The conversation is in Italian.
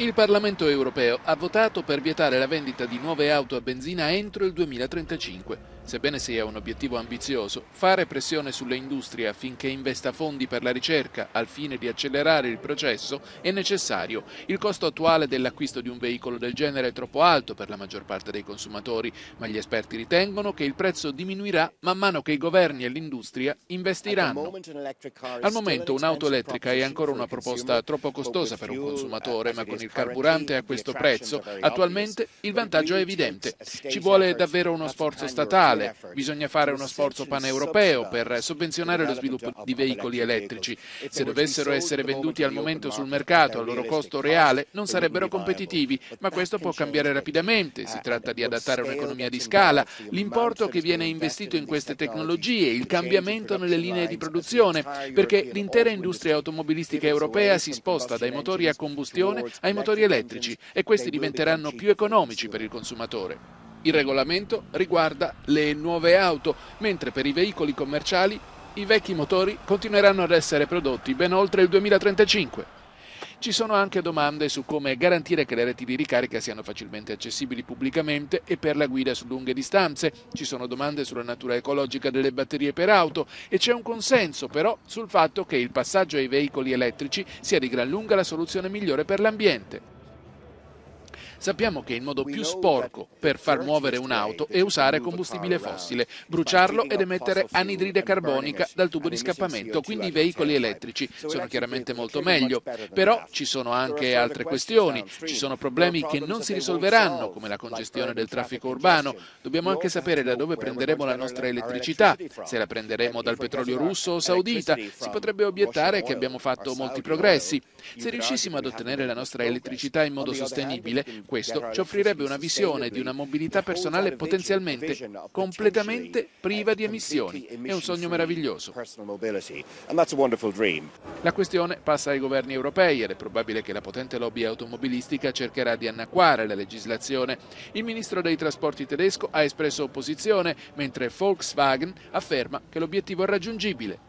Il Parlamento europeo ha votato per vietare la vendita di nuove auto a benzina entro il 2035. Sebbene sia un obiettivo ambizioso, fare pressione sulle industrie affinché investa fondi per la ricerca al fine di accelerare il processo è necessario. Il costo attuale dell'acquisto di un veicolo del genere è troppo alto per la maggior parte dei consumatori, ma gli esperti ritengono che il prezzo diminuirà man mano che i governi e l'industria investiranno. Al momento un'auto elettrica è ancora una proposta troppo costosa per un consumatore, ma con il carburante a questo prezzo attualmente il vantaggio è evidente. Ci vuole davvero uno sforzo statale mondiale, bisogna fare uno sforzo paneuropeo per sovvenzionare lo sviluppo di veicoli elettrici. Se dovessero essere venduti al momento sul mercato al loro costo reale non sarebbero competitivi, ma questo può cambiare rapidamente. Si tratta di adattare un'economia di scala, l'importo che viene investito in queste tecnologie, il cambiamento nelle linee di produzione, perché l'intera industria automobilistica europea si sposta dai motori a combustione ai motori elettrici e questi diventeranno più economici per il consumatore. Il regolamento riguarda le nuove auto, mentre per i veicoli commerciali i vecchi motori continueranno ad essere prodotti ben oltre il 2035. Ci sono anche domande su come garantire che le reti di ricarica siano facilmente accessibili pubblicamente e per la guida su lunghe distanze. Ci sono domande sulla natura ecologica delle batterie per auto e c'è un consenso però sul fatto che il passaggio ai veicoli elettrici sia di gran lunga la soluzione migliore per l'ambiente. Sappiamo che il modo più sporco per far muovere un'auto è usare combustibile fossile, bruciarlo ed emettere anidride carbonica dal tubo di scappamento, quindi i veicoli elettrici sono chiaramente molto meglio. Però ci sono anche altre questioni, ci sono problemi che non si risolveranno, come la congestione del traffico urbano. Dobbiamo anche sapere da dove prenderemo la nostra elettricità, se la prenderemo dal petrolio russo o saudita. Si potrebbe obiettare che abbiamo fatto molti progressi. Se riuscissimo ad ottenere la nostra elettricità in modo sostenibile, questo ci offrirebbe una visione di una mobilità personale potenzialmente completamente priva di emissioni. È un sogno meraviglioso. La questione passa ai governi europei ed è probabile che la potente lobby automobilistica cercherà di annacquare la legislazione. Il ministro dei trasporti tedesco ha espresso opposizione, mentre Volkswagen afferma che l'obiettivo è raggiungibile.